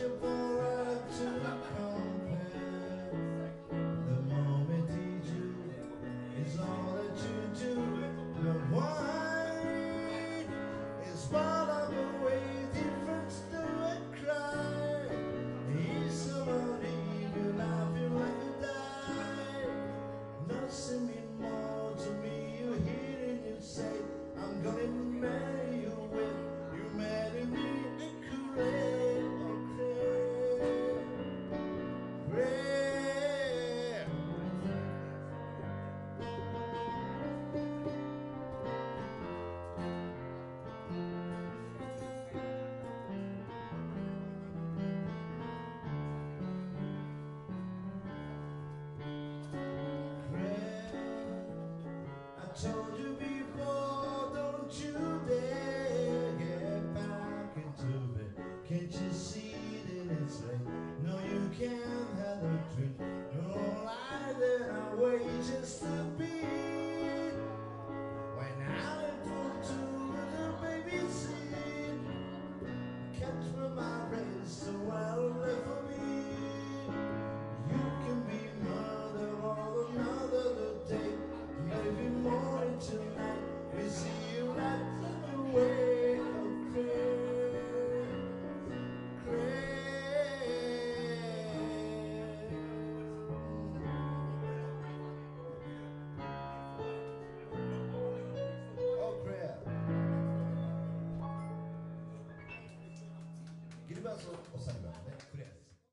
such boy. told you before, don't you dare get back into bed. Can't you see that it's late? No, you can't have a drink. No lie that I wait just to be When I talk to you, the baby seat. Catch from my so away. リバースをおっさんにもね。